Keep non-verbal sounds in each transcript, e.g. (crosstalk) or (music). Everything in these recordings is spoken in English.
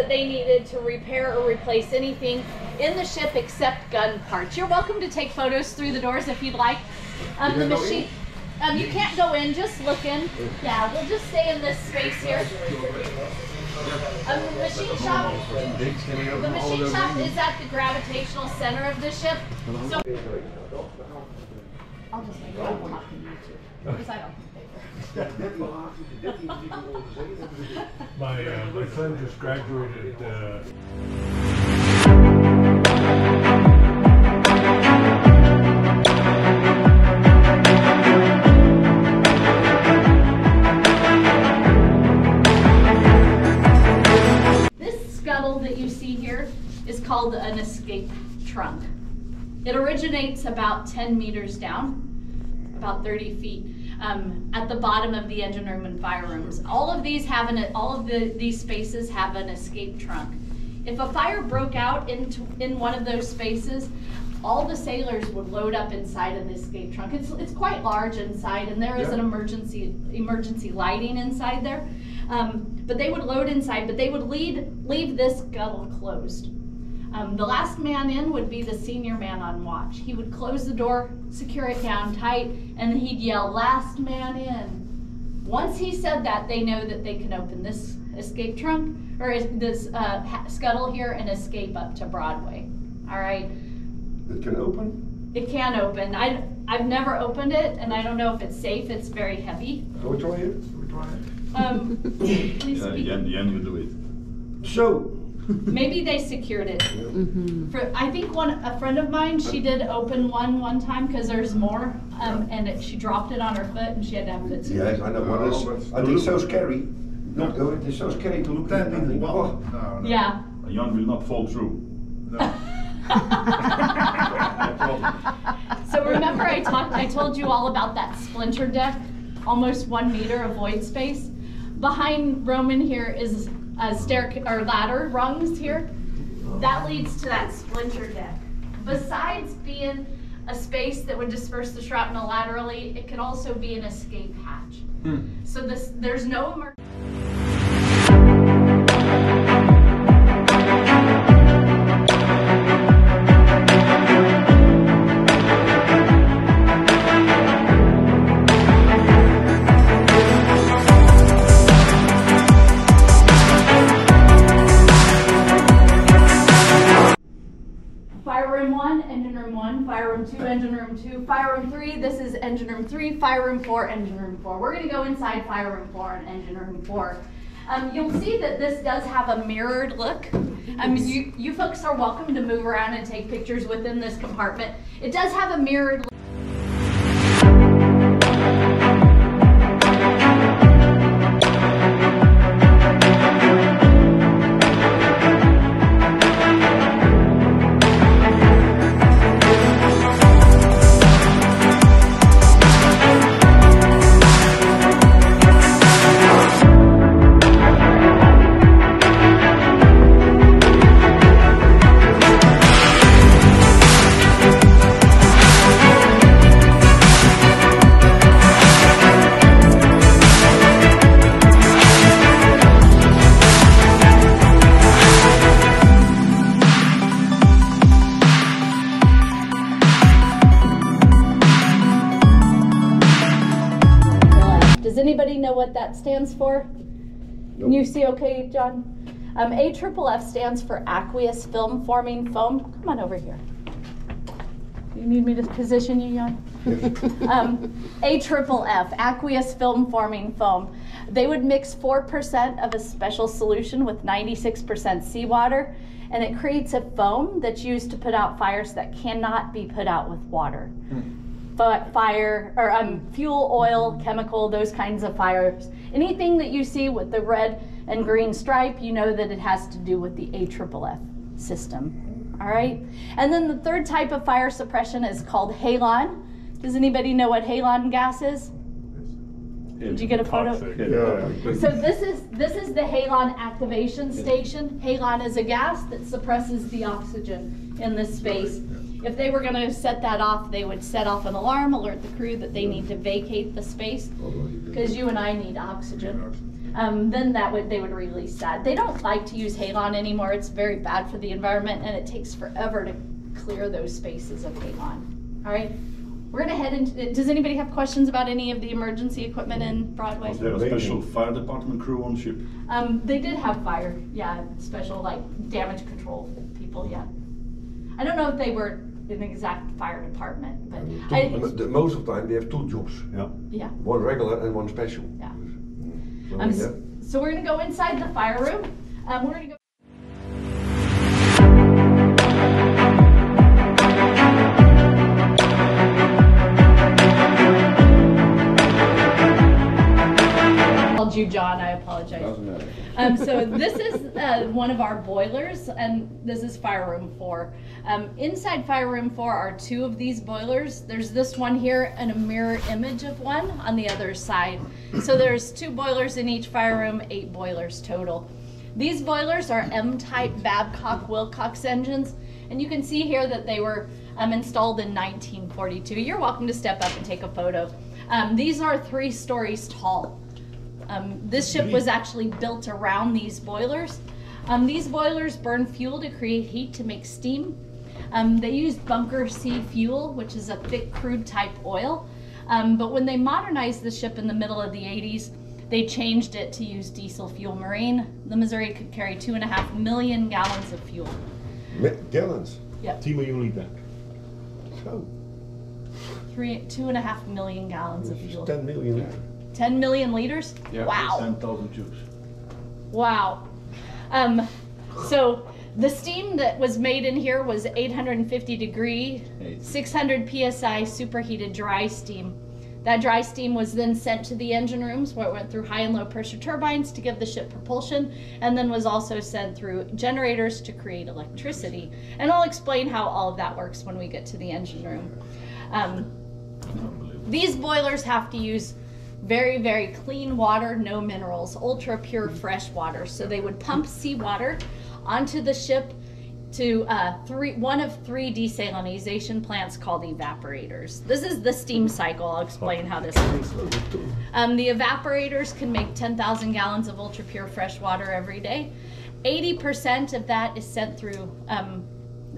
that they needed to repair or replace anything in the ship except gun parts. You're welcome to take photos through the doors if you'd like. Um, the machine. Um, you can't go in, just look in. Yeah, we'll just stay in this space here. Um, the machine shop. The machine shop is at the gravitational center of the ship. So I'll just make that one up on YouTube because I don't think they were. My, uh, my son just graduated, uh, This scuttle that you see here is called an escape trunk. It originates about 10 meters down, about 30 feet, um, at the bottom of the engine room and fire rooms. All of these have an, all of the, these spaces have an escape trunk. If a fire broke out into, in one of those spaces, all the sailors would load up inside of the escape trunk. It's, it's quite large inside, and there is an emergency emergency lighting inside there. Um, but they would load inside, but they would lead, leave this scuttle closed. Um, the last man in would be the senior man on watch. He would close the door, secure it down tight, and then he'd yell, "Last man in." Once he said that, they know that they can open this escape trunk or this uh, scuttle here and escape up to Broadway. All right. It can open? It can open. I, I've never opened it, and I don't know if it's safe. It's very heavy. Can we try it? Can we try it? Um, please Yeah, speak. Jan, Jan will do it. So, Maybe they secured it. For, I think one, a friend of mine, she did open one one time because there's more, um, and it, she dropped it on her foot and she had to have it. secured. yes, I know, but Oh, it's, I think so scary. Not going, it's so scary to look at. Ten it. in Oh, one. No, no. Yeah. Jan will not fall through. No. (laughs) So remember I talked, I told you all about that splinter deck, almost one meter of void space. Behind Roman here is a stair or ladder rungs here. That oh. leads to that splinter deck. Besides being a space that would disperse the shrapnel laterally, it could also be an escape hatch. Hmm. So this, there's no emer- fire room three, this is engine room three, fire room four, engine room four. We're gonna go inside fire room four and engine room four. Um, you'll see that this does have a mirrored look. Um, you, you folks are welcome to move around and take pictures within this compartment. It does have a mirrored look. Um, A triple F stands for aqueous film forming foam. Come on over here. You need me to position you, Jan? (laughs) um, A triple F, aqueous film forming foam. They would mix 4% of a special solution with 96% seawater, and it creates a foam that's used to put out fires that cannot be put out with water fi- fire or um, fuel, oil, chemical, those kinds of fires. Anything that you see with the red and green stripe, you know that it has to do with the AFFF system. All right. And then the third type of fire suppression is called halon. Does anybody know what halon gas is? Did you get a photo? Yeah. So this is this is the halon activation station. Halon is a gas that suppresses the oxygen in this space. If they were gonna set that off, they would set off an alarm, alert the crew that they need to vacate the space, because you and I need oxygen. Um, then that would, they would release that. They don't like to use halon anymore, it's very bad for the environment, and it takes forever to clear those spaces of halon. All right, we're gonna head into, does anybody have questions about any of the emergency equipment in Broadway? Was there a special fire department crew on ship? Um, they did have fire, yeah, special like damage control people, yeah. I don't know if they were an exact fire department, but I, But the- Most of the time they have two jobs, Yeah. yeah. one regular and one special. Yeah. So Um, yeah. So we're gonna go inside the fire room. Um, we're gonna go. Called you John, I apologize. Um, so this is uh, one of our boilers, and this is fire room four. Um, inside fire room four are two of these boilers. There's this one here and a mirror image of one on the other side. So there's two boilers in each fire room, eight boilers total. These boilers are M-type Babcock Wilcox engines, and you can see here that they were um, installed in 1942. You're welcome to step up and take a photo. Um, these are three stories tall. Um, this ship was actually built around these boilers. Um, these boilers burn fuel to create heat to make steam. Um, they used bunker C fuel, which is a thick crude type oil. Um, but when they modernized the ship in the middle of the 80s, they changed it to use diesel fuel. Marine, the Missouri could carry two and a half million gallons of fuel. Mi- Gallons. Yep, 10 miljoen liter. Zo, three, two and a half million gallons of fuel. 10 million liter. 10 million liters? Yeah, Wow. 10,000 tubes. Wow. Um, so the steam that was made in here was 850 degree, Eight. 600 psi superheated dry steam. That dry steam was then sent to the engine rooms where it went through high and low pressure turbines to give the ship propulsion and then was also sent through generators to create electricity. And I'll explain how all of that works when we get to the engine room. Um, these boilers have to use very, very clean water, no minerals, ultra pure fresh water. So they would pump seawater onto the ship to uh, three, one of three desalinization plants called evaporators. This is the steam cycle. I'll explain how this works. Um, the evaporators can make 10,000 gallons of ultra pure fresh water every day. 80% of that is sent through, um,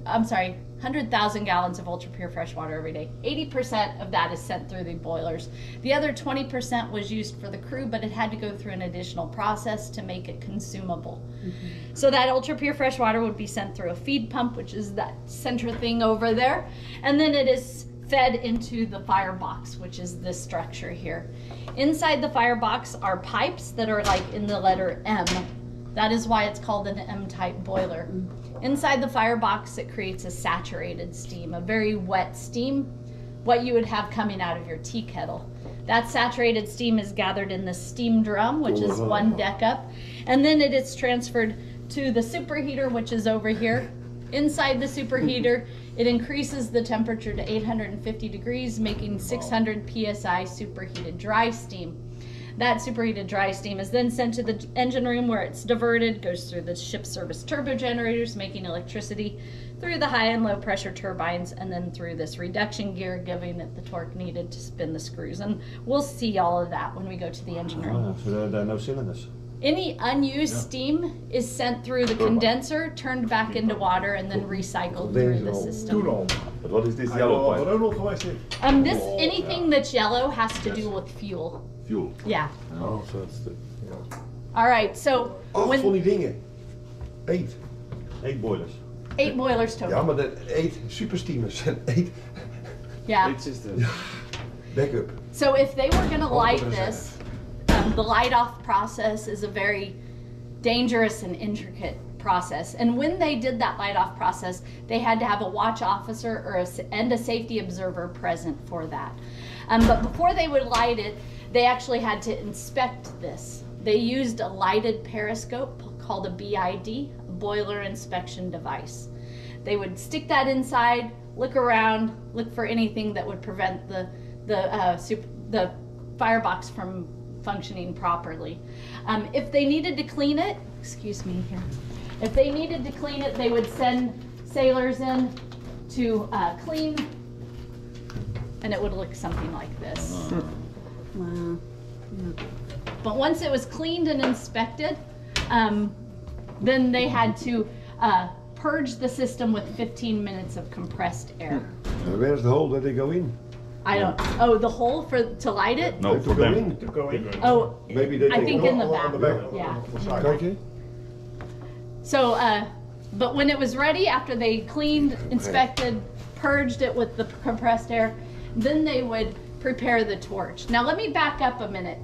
I'm sorry, 100,000 gallons of ultra pure fresh water every day. 80% of that is sent through the boilers. The other 20% was used for the crew, but it had to go through an additional process to make it consumable. Mm-hmm. So that ultra pure fresh water would be sent through a feed pump, which is that center thing over there, and then it is fed into the firebox, which is this structure here. Inside the firebox are pipes that are like in the letter M. That is why it's called an M-type boiler. Mm-hmm. Inside the firebox, it creates a saturated steam, a very wet steam, what you would have coming out of your tea kettle. That saturated steam is gathered in the steam drum, which is one deck up, and then it is transferred to the superheater, which is over here. Inside the superheater, it increases the temperature to 850 degrees, making 600 psi superheated dry steam. That superheated dry steam is then sent to the engine room where it's diverted, goes through the ship service turbo generators, making electricity through the high and low pressure turbines, and then through this reduction gear, giving it the torque needed to spin the screws. And we'll see all of that when we go to the engine room. Oh, so there, there are no cylinders. Any unused steam is sent through the condenser, turned back into water, and then recycled through the Toen system. al. But what is this Hij yellow wil pipe? ook nog geweest in. Um, this anything that's yellow has to do with fuel. Fuel. Yeah. Oh, so it's the All right. So Acht when van die dingen. Eet. eight boilers. eight boilers Ja, total. maar dat eet supersteamers en eet Yeah. (laughs) backup. So if they were gonna light this, um, the light off process is a very dangerous and intricate process. And when they did that light off process, they had to have a watch officer or a, s- and a safety observer present for that. Um, but before they would light it, they actually had to inspect this. They used a lighted periscope called a BID, a boiler inspection device. They would stick that inside, look around, look for anything that would prevent the the uh, sup- the firebox from functioning properly. Um, if they needed to clean it, excuse me here. If they needed to clean it, they would send sailors in to uh, clean, and it would look something like this. Wow. But once it was cleaned and inspected, um, then they had to uh, purge the system with 15 minutes of compressed air. And where's the hole that they go in? I don't. Oh, the hole for to light it. No, to for go them. in. To go in. Oh, Maybe they I take think it in the on back. Yeah. Okay. So, uh, but when it was ready, after they cleaned, inspected, purged it with the compressed air, then they would prepare the torch. Now, let me back up a minute.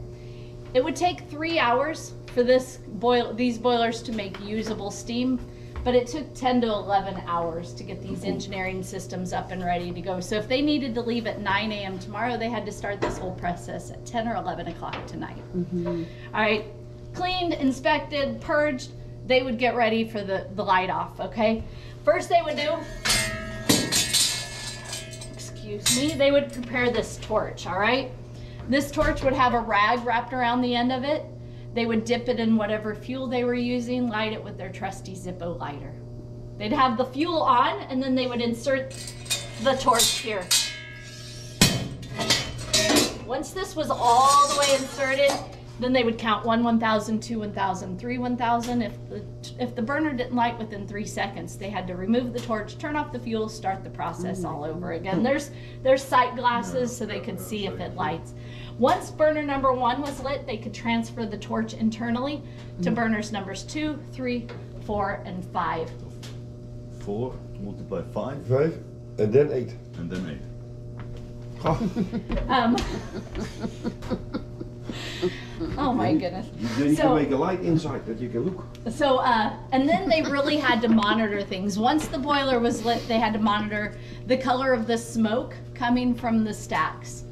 It would take three hours for this boil these boilers to make usable steam, but it took 10 to 11 hours to get these engineering systems up and ready to go. So if they needed to leave at 9 a.m. tomorrow, they had to start this whole process at 10 or 11 o'clock tonight. Mm-hmm. All right, cleaned, inspected, purged, they would get ready for the, the light off, okay? First they would do, me, they would prepare this torch, all right? This torch would have a rag wrapped around the end of it. They would dip it in whatever fuel they were using, light it with their trusty Zippo lighter. They'd have the fuel on, and then they would insert the torch here. Once this was all the way inserted, then they would count one 1,000, two 1,000, three 1,000. If the, if the burner didn't light within three seconds, they had to remove the torch, turn off the fuel, start the process all over again. There's, there's sight glasses so they could see if it lights. Once burner number one was lit, they could transfer the torch internally to burners numbers two, three, four, and five. Four multiply five Five. And then eight. and then eight. Um, (laughs) oh my goodness. Then you So- can make a light inside that you can look. So, uh, and then they really had to monitor things. Once the boiler was lit, they had to monitor the color of the smoke coming from the stacks.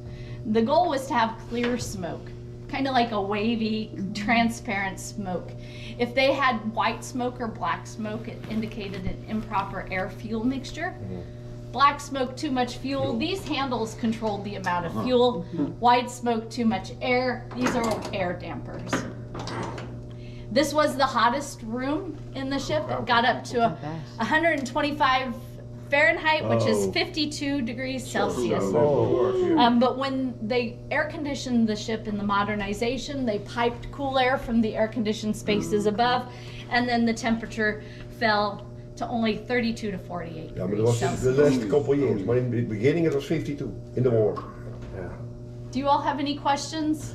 The goal was to have clear smoke, kind of like a wavy, transparent smoke. If they had white smoke or black smoke, it indicated an improper air fuel mixture. Black smoke, too much fuel. These handles controlled the amount of uh-huh. fuel. Mm-hmm. White smoke, too much air. These are air dampers. This was the hottest room in the ship. It got up to a 125 Fahrenheit, which is Oh. 52 degrees Celsius. Oh. Um, but when they air conditioned the ship in the modernization, they piped cool air from the air conditioned spaces mm. above, and then the temperature fell to only 32 to 48 Yeah, but it degrees was the last couple of years. But in the beginning it was 52 in the war. Do you all have any questions?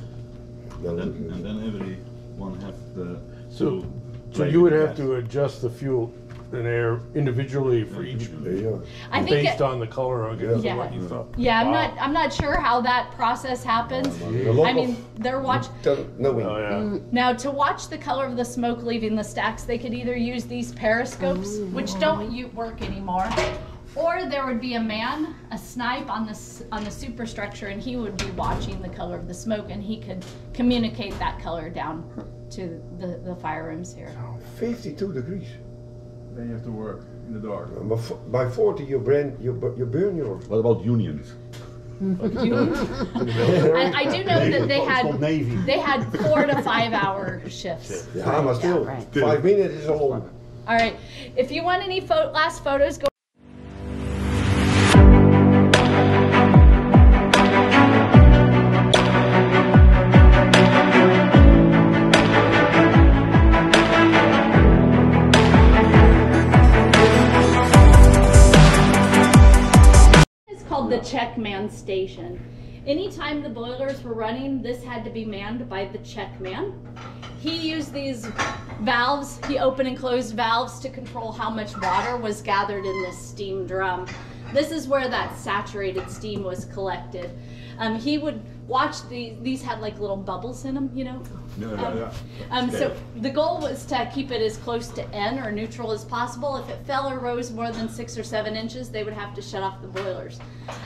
And then, and then everyone have the So, so you would have to adjust the fuel and air individually for each, there you go. I think based it- on the color, I guess, Yeah. of what you thought. Yeah, I'm not. I'm not sure how that process happens. A lot I mean, they're watch. don't knowing. Oh, yeah. Mm. Now, to watch the color of the smoke leaving the stacks, they could either use these periscopes, which don't u- work anymore, or there would be a man, a snipe on the s- on the superstructure, and he would be watching the color of the smoke, and he could communicate that color down to the, the fire rooms here. 52 degrees. Then you have to work in the dark. Uh, By f- By 40 you burn, you, bu- you burn yours. What about unions? (laughs) I, I do know that they had Navy. they had four to five hour shifts. Yeah, but still, right. five minutes is a long. All right, if you want any pho- last photos, go. The check man station. Anytime the boilers were running, this had to be manned by the check man. He used these valves, he opened and closed valves to control how much water was gathered in this steam drum. This is where that saturated steam was collected. Um, he would watch the, these had like little bubbles in them, you know? No, no, Um, Um, so the goal was to keep it as close to N or neutral as possible. If it fell or rose more than six or seven inches, they would have to shut off the boilers.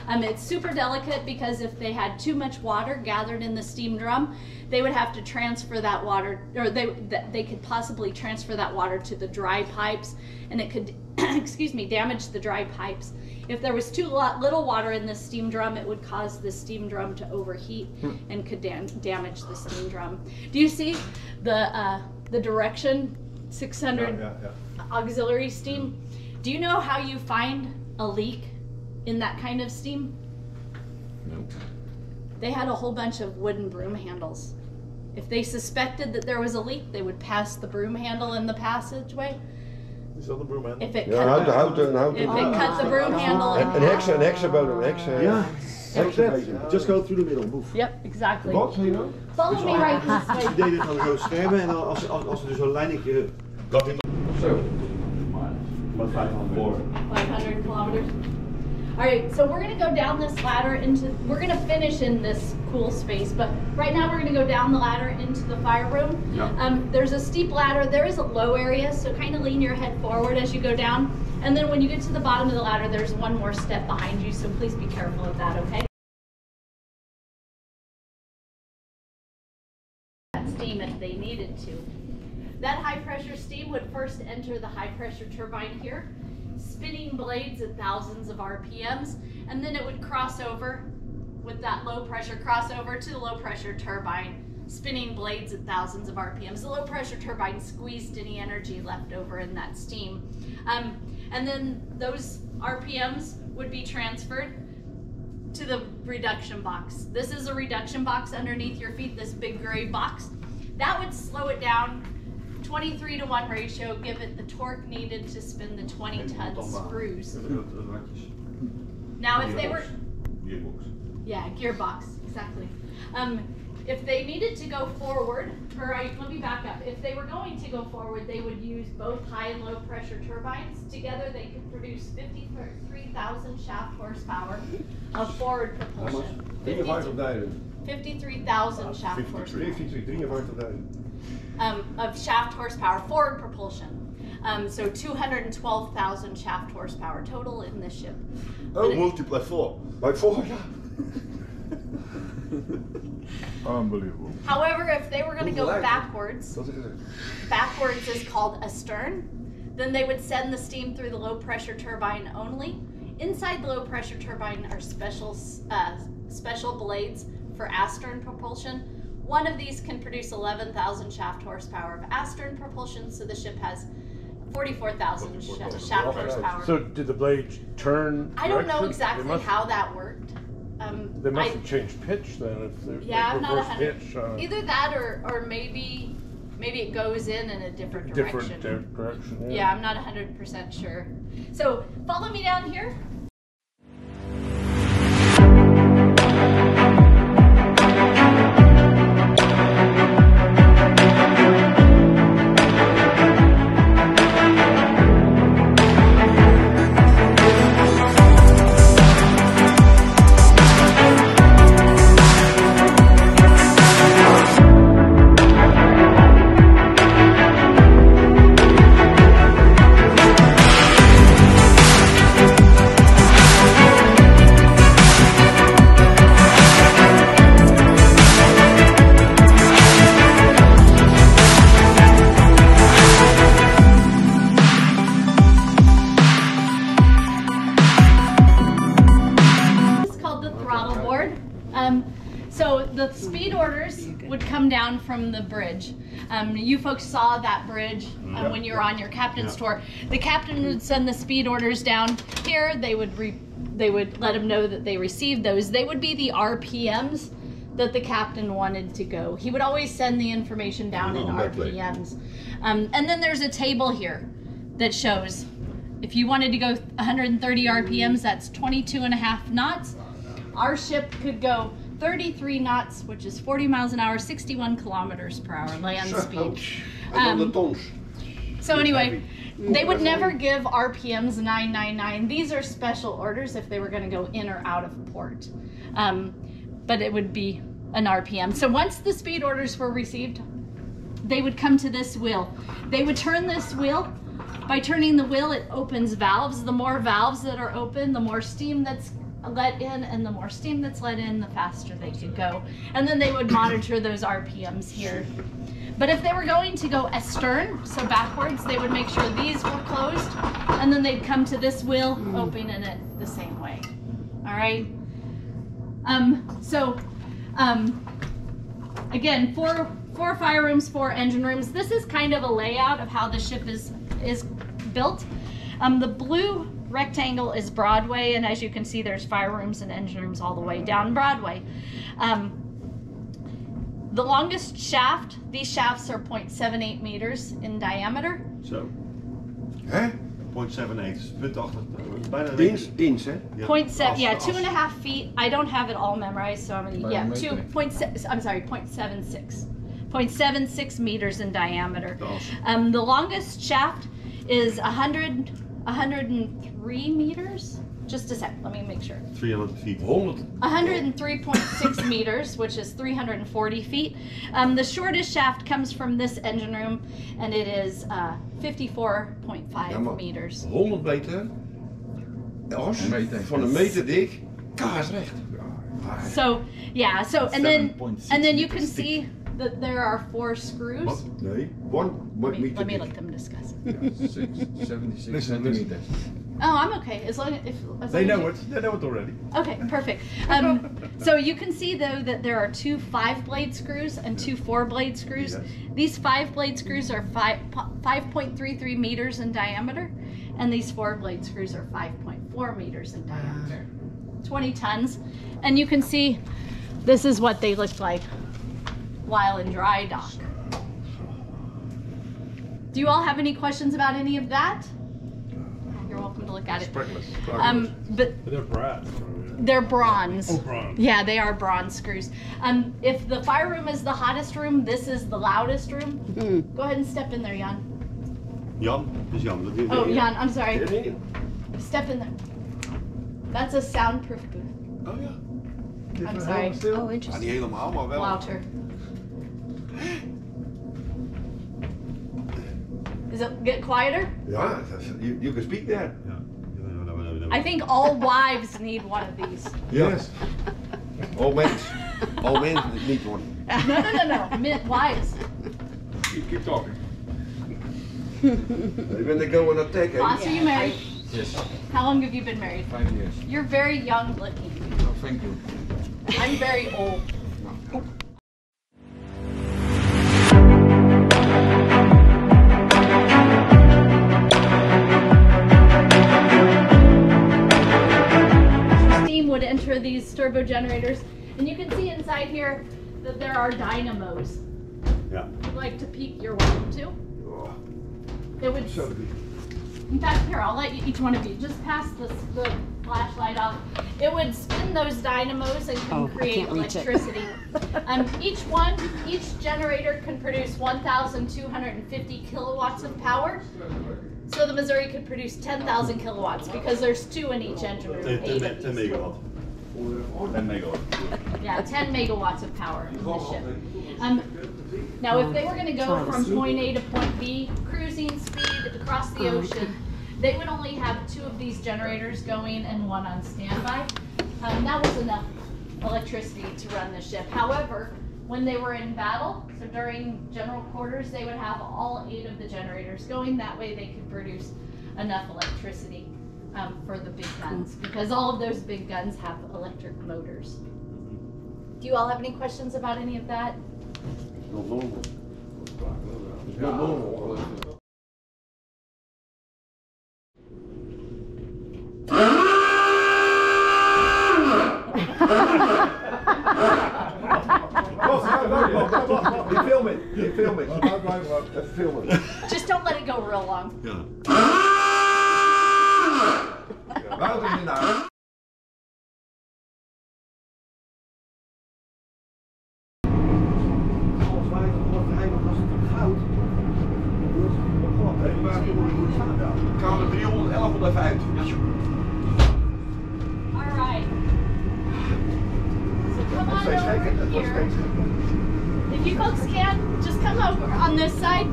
Um, it's super delicate because if they had too much water gathered in the steam drum, they would have to transfer that water, or they they could possibly transfer that water to the dry pipes, and it could, (clears throat) excuse me, damage the dry pipes. If there was too lot, little water in the steam drum, it would cause the steam drum to overheat and could dam- damage the steam drum. Do you see the uh, the direction 600 Yeah, yeah. auxiliary steam? Do you know how you find a leak in that kind of steam, Nope. they had a whole bunch of wooden broom handles. If they suspected that there was a leak, they would pass the broom handle in the passageway. Is dat een broom handle? If it Ja, cut, houten, houten, houten. if it cut the broom handle, Een, een heksen, een heksenbodem, een heksen. Yeah. heksenbodem. Just go through the middle, move. Yep, exactly. Wat, zie je nou? Follow me right this way. Ze deden het dan zo schermen en dan als, als, als er dus zo'n lijntje... Got in Zo. Wat 500. four. 500 kilometers. All right, so we're gonna go down this ladder into, we're gonna finish in this cool space, but right now we're gonna go down the ladder into the fire room. Yeah. Um, there's a steep ladder, there is a low area, so kind of lean your head forward as you go down. And then when you get to the bottom of the ladder, there's one more step behind you, so please be careful of that, okay? That steam if they needed to. That high pressure steam would first enter the high pressure turbine here, spinning blades at thousands of RPMs, and then it would cross over with that low pressure crossover to the low pressure turbine, spinning blades at thousands of RPMs. The low pressure turbine squeezed any energy left over in that steam. Um, and then those RPMs would be transferred to the reduction box. This is a reduction box underneath your feet, this big gray box. That would slow it down 23 to 1 ratio, give it the torque needed to spin the 20 ton screws. Now, if they were, Gearbox. yeah, gearbox, exactly. Um, if they needed to go forward, or I, let me back up. If they were going to go forward, they would use both high and low pressure turbines. Together, they could produce 53,000 shaft horsepower of forward propulsion. 53.000. 53,000 shaft horsepower 53, 53.000. um, of shaft horsepower, forward propulsion. Um, so 212,000 shaft horsepower total in this ship. Oh, multiply four. Bij four, jaar. (laughs) Unbelievable. However, if they were going to go Hoeveel lijkt het? backwards, Dat is het. backwards is called astern. Then they would send the steam through the low pressure turbine only. Inside the low pressure turbine are special uh, special blades for astern propulsion. One of these can produce 11,000 shaft horsepower of astern propulsion, so the ship has 44,000 sh- shaft horsepower. So did the blades turn? I don't know direction? exactly must- how that worked. Um, They must I- have changed pitch then if they're Yeah, I'm not a reverse hundred. pitch. Uh, Either that or, or maybe, maybe it goes in in a different direction. different di- direction. Yeah, I'm not hundred percent sure. So follow me down here. Speed orders would come down from the bridge. Um, you folks saw that bridge uh, when you were on your captain's tour. The captain would send the speed orders down here. They would re- they would let them know that they received those. They would be the RPMs that the captain wanted to go. He would always send the information down in Oh, way. RPMs. Um, and then there's a table here that shows if you wanted to go 130 RPMs, that's 22 and a half knots. Our ship could go 33 knots, which is 40 miles an hour, 61 kilometers per hour land speed. Um. So anyway, they would never give RPMs 999. These are special orders if they were going to go in or out of port. Um, but it would be an RPM. So once the speed orders were received, they would come to this wheel. They would turn this wheel. By turning the wheel, it opens valves. The more valves that are open, the more steam that's let in, and the more steam that's let in, the faster they could go. And then they would monitor those RPMs here. But if they were going to go astern, so backwards, they would make sure these were closed, and then they'd come to this wheel, opening it the same way. All right. Um, so, um, again, four four fire rooms, four engine rooms. This is kind of a layout of how the ship is is built. Um, the blue rectangle is Broadway, and as you can see, there's fire rooms and engine rooms all the way down Broadway. Um, the longest shaft, these shafts are 0.78 meters in diameter. Zo. Hè? 0.78. Punt achter. Bijna een Inch, inch, hè? Ja. Point seven, yeah, two and a half feet. I don't have it all memorized, so I'm gonna, yeah, Diameter. two point six. I'm sorry, 0.76. 0.76 meters in diameter. As. Um, the longest shaft is a hundred, a hundred and three meters. Just a sec, let me make sure. 300 feet. 100. 103.6 (laughs) meters, which is 340 feet. Um, the shortest shaft comes from this engine room, and it is uh, 54.5 Ja, maar meters. 100 meter. As, Een meter. van een meter dik, kaarsrecht. So yeah, so and then and then you can meters thick. see that there are four screws. Wat? Nee, one Let me, meter let me let them discuss. Six, 76 Listen, centimeters. Oh, I'm okay as long as if as They long know as it, they know it already. Okay, perfect. Um, so you can see though that there are two five blade screws and two four blade screws. Yes. These five blade screws are five five point three three meters in diameter, and these four blade screws are five point four meters in diameter. Twenty tons, and you can see this is what they look like while in dry dock. Do you all have any questions about any of that? You're welcome to look at it. Um, but They're brass. they're bronze. Oh, bronze. Yeah, they are bronze screws. Um, if the fire room is the hottest room, this is the loudest room. Go ahead and step in there, Jan. Jan, dus Jan. Oh, Jan, I'm sorry. Step in there. That's a soundproof booth. Oh ja. I'm sorry. Oh, Ja, interesting. niet helemaal, maar wel. Louter. Does it get quieter? Ja, dat is- you, you can speak ja, ja. I think all wives need one of these. Yes. All men. All men need one. No, no, no, no. Men, wives. Keep, keep talking. When they go on attack, eh? Ross, are you married? Yes, How long have you been married? five years. You're very young looking. Oh, thank you. I'm very old. Steam turbo generators, and you can see inside here that there are dynamos. Ja. You'd like to peek your way into. Oh, It would. zo. In fact, here, I'll let you, each one of you just pass this, the flashlight off. It would spin those dynamos and can Oh, I create can't reach it. electricity. (laughs) um, each one, each generator can produce 1,250 kilowatts of power. So the Missouri could produce 10,000 kilowatts because there's two in each engine room. 10, eight 10, of 10 these. megawatt. 10 megawatt. Yeah, 10 megawatts of power in this ship. Um, now, if they were going to go from point A to point B, cruising speed across the ocean, they would only have two of these generators going and one on standby. Um, that was enough electricity to run the ship. However, when they were in battle, so during general quarters, they would have all eight of the generators going. That way, they could produce enough electricity um, for the big guns because all of those big guns have electric motors. Do you all have any questions about any of that? It's not normal. It's not normal. Die film it, die film it. Even filmen. Just don't let it go real long. Ja. Wouter is in daar. Volgens mij wordt hij nog als het goud. Hey, waar Kamer 311 komt even uit. All right. So come Dat was on steeds gekker. over Dat was here. steeds gekker. If you folks can, just come over on this side.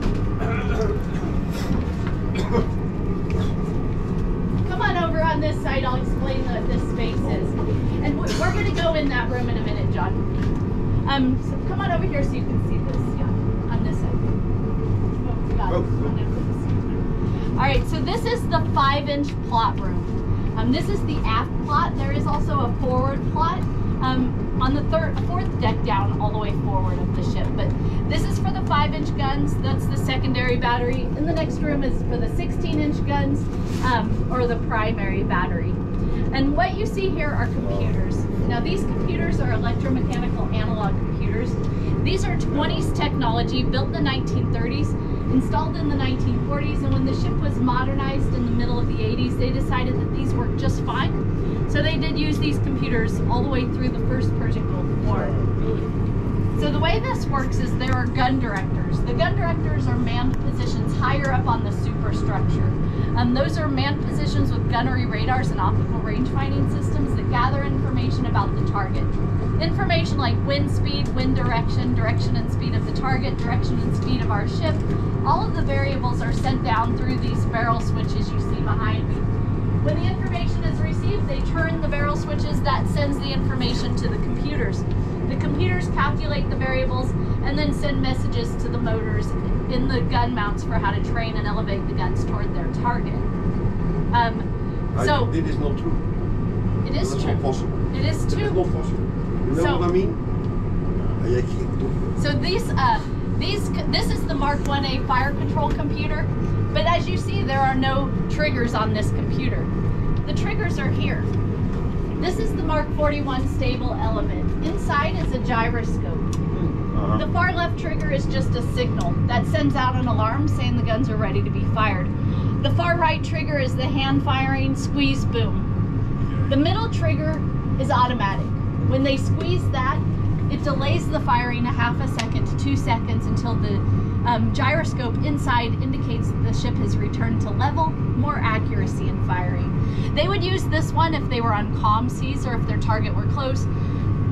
Come on over on this side. I'll explain what this space is. And we're, we're going to go in that room in a minute, John. Um, so come on over here so you can see this. Yeah, on this side. Oh, God. Oh. Come on over this. All right, so this is the five-inch plot room. Um, this is the aft plot. There is also a forward plot. Um, on the third, fourth deck down, all the way forward of the ship. But this is for the five-inch guns. That's the secondary battery. In the next room is for the 16-inch guns, um, or the primary battery. And what you see here are computers. Now these computers are electromechanical analog computers. These are 20s technology, built in the 1930s, installed in the 1940s, and when the ship was modernized in the middle of the 80s, they decided that these worked just fine. So they did use these computers all the way through the first Persian Gulf War. So the way this works is there are gun directors. The gun directors are manned positions higher up on the superstructure. Um, those are manned positions with gunnery radars and optical range finding systems that gather information about the target. Information like wind speed, wind direction, direction and speed of the target, direction and speed of our ship. All of the variables are sent down through these barrel switches you see behind me. When the information is received, they turn the barrel switches, that sends the information to the computers. The computers calculate the variables and then send messages to the motors in the gun mounts for how to train and elevate the guns toward their target. Um, so Dit is not true. it is true. not possible. It is true. It is not possible. You know So- what I mean? So these, uh, these, this is the Mark 1A fire control computer, but as you see, there are no triggers on this computer. The triggers are here. This is the Mark 41 stable element. Inside is a gyroscope. Uh-huh. The far left trigger is just a signal that sends out an alarm saying the guns are ready to be fired. The far right trigger is the hand firing squeeze boom. The middle trigger is automatic. When they squeeze that, it delays the firing a half a second to two seconds until the um, gyroscope inside indicates that the ship has returned to level, more accuracy in firing. They would use this one if they were on calm seas or if their target were close.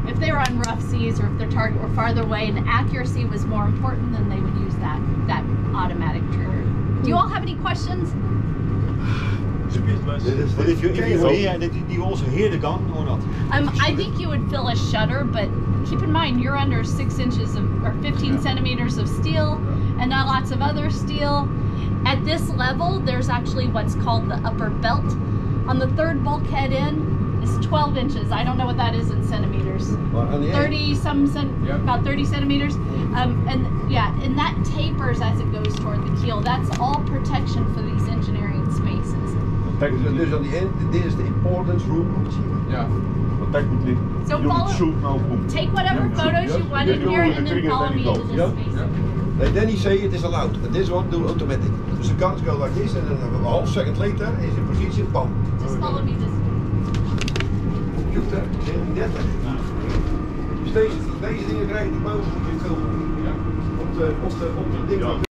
If they were on rough seas or if their target were farther away and accuracy was more important, then they would use that, that automatic trigger. Do you all have any questions? Dit is But if you, if you hear, did you also hear the gun or not? Um, I think you would feel a shudder, but keep in mind you're under six inches of or 15 centimeters of steel, and not lots of other steel. At this level, there's actually what's called the upper belt. On the third bulkhead in is 12 inches. I don't know what that is in centimeters. Maar aan die 30 some cent, Yeah. about 30 centimeters. Um, and yeah, and that tapers as it goes toward the keel. That's all protection for these engineering spaces. Dus, dus aan die end, dit is de importance room. Yeah. But technically, So you follow- shoot no boom. Take whatever Yeah. photos you Yeah. want Yeah, in you here and then follow then me into this Yeah. space. Yeah. They Danny say it is allowed. And this one do automatic. Dus the guns go like this and then a half second later is in position, bam. Just follow me this Computer, 1930. Dus deze, deze dingen krijg je boven moet je filmen. Ja. Op de, op de, op de ding.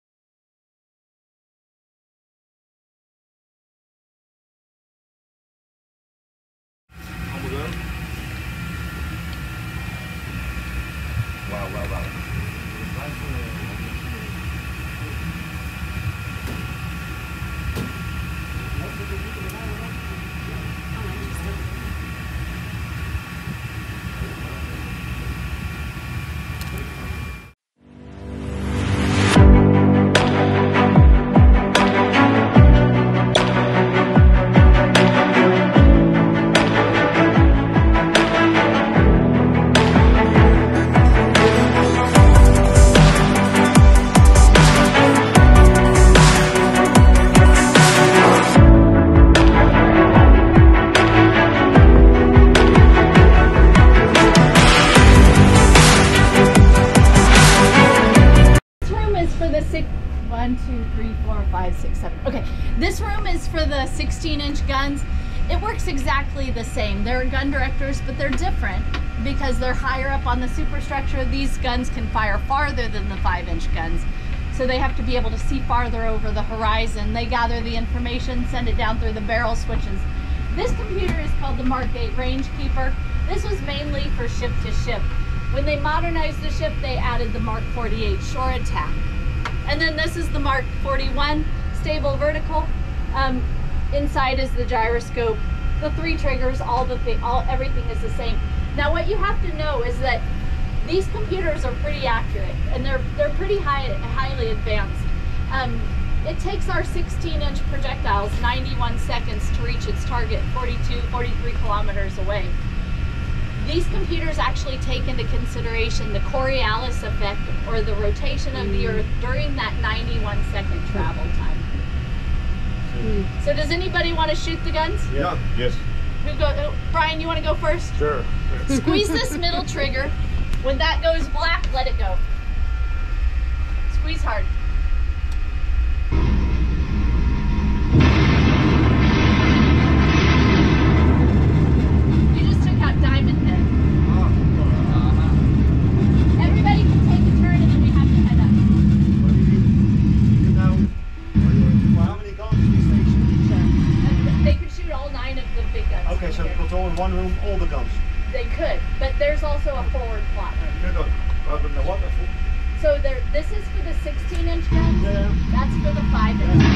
One, two, three, four, five, six, seven. Okay, this room is for the 16 inch guns. It works exactly the same. There are gun directors, but they're different because they're higher up on the superstructure. These guns can fire farther than the five inch guns. So they have to be able to see farther over the horizon. They gather the information, send it down through the barrel switches. This computer is called the Mark 8 Rangekeeper. This was mainly for ship to ship. When they modernized the ship, they added the Mark 48 shore attack. And then this is the Mark 41 stable vertical. Um, inside is the gyroscope, the three triggers, all the thing, all everything is the same. Now, what you have to know is that these computers are pretty accurate and they're they're pretty high, highly advanced. Um, it takes our 16-inch projectiles 91 seconds to reach its target 42, 43 kilometers away. These computers actually take into consideration the Coriolis effect or the rotation of the Earth during that 91 second travel time. Hmm. So does anybody want to shoot the guns? Yeah. Yes. Who go? oh, Brian, you want to go first? Sure. Squeeze this middle trigger. When that goes black, let it go. Squeeze hard. All in one room, all the guns. They could, but there's also a forward plot room. Ja, dan. Laten we naar wat daarvoor. So there, this is for the 16 inch guns. Yeah. That's for the 5 inch.